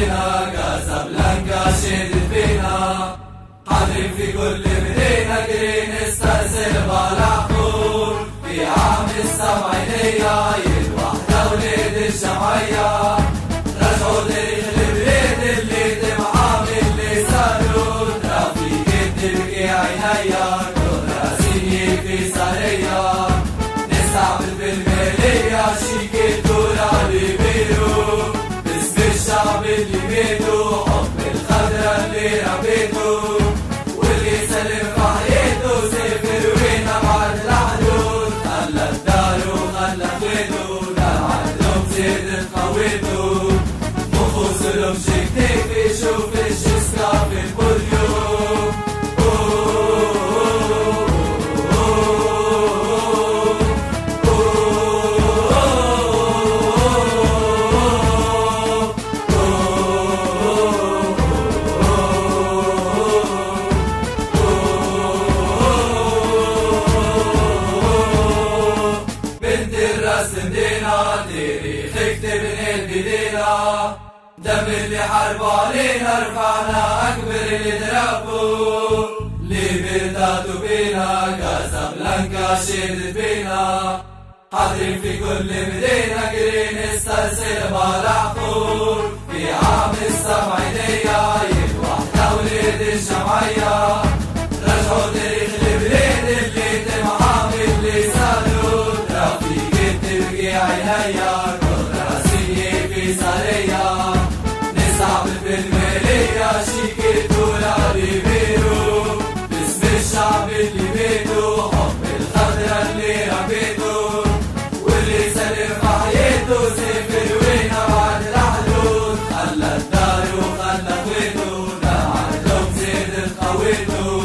بينا كازابلانكا شهدت بينا حاضرين في كل مدينة قرين استأذن بلا حضور في عام السبعينية تمشي كتافي شوف شو صار بكل يوم بنت دم اللي حرب علينا رفعنا أكبر اللي لي بيرتاتو بينا كازابلانكا شيد بينا حاضرين في كل مدينة جرين استرسل بلعفور في عام السبعينية with knows.